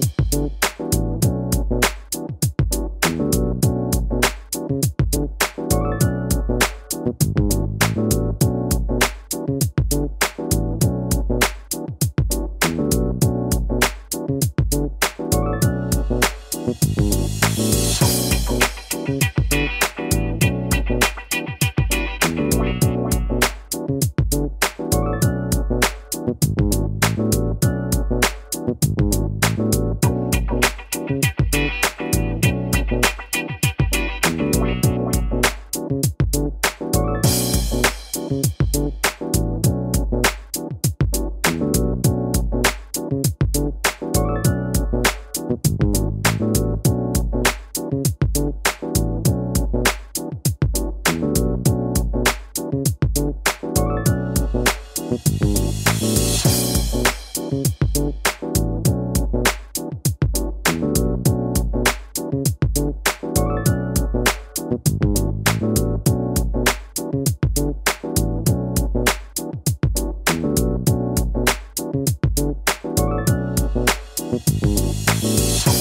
Thank Música